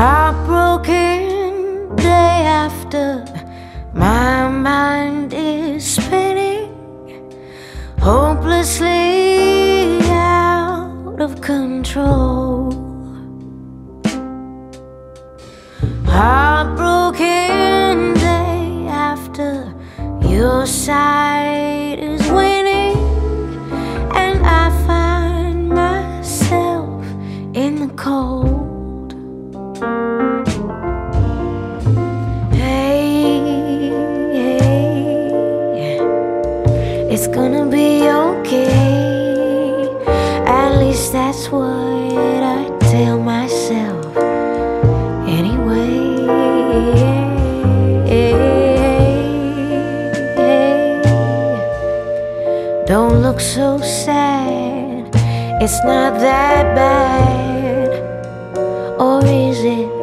Heartbroken day after my mind is spinning, hopelessly out of control. Heartbroken day after your side be okay. At least that's what I tell myself anyway. Don't look so sad, it's not that bad. Or is it?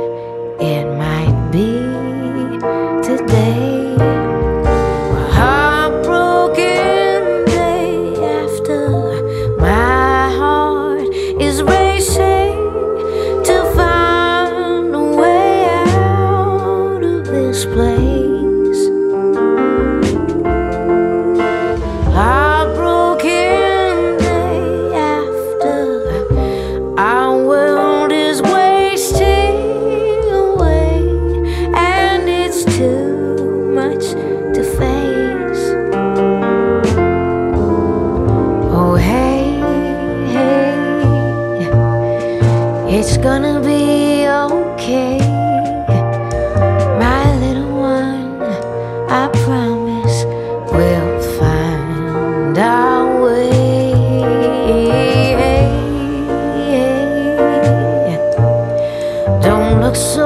This place. Heartbroken day after our world is wasting away, and it's too much to face. Oh, hey, hey, it's gonna be I promise we'll find our way. Don't look so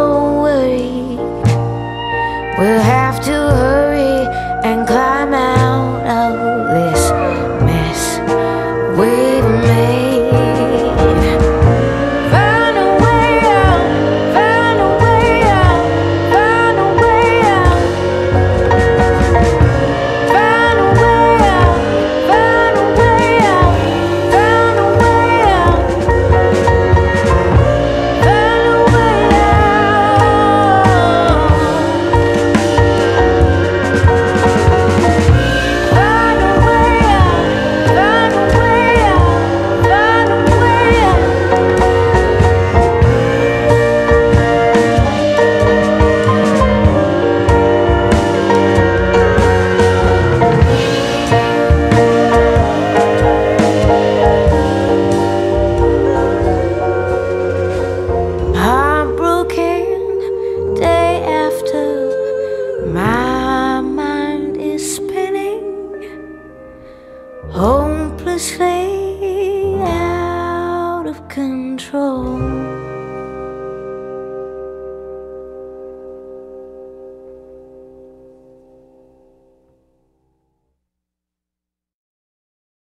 hopelessly